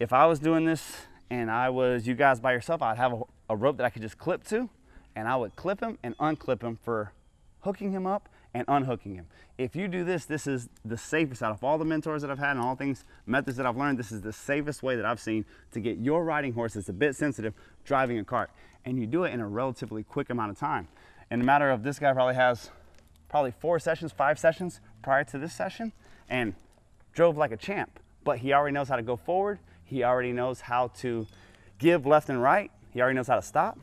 if I was doing this and I was you guys by yourself, I'd have a, a rope that I could just clip to and I would clip him and unclip him for hooking him up and unhooking him. If you do this, this is the safest out of all the mentors that I've had and all things, methods that I've learned, this is the safest way that I've seen to get your riding horse that's a bit sensitive driving a cart. And you do it in a relatively quick amount of time. In a matter of this guy probably has probably four sessions, five sessions prior to this session and drove like a champ. But he already knows how to go forward. He already knows how to give left and right. He already knows how to stop.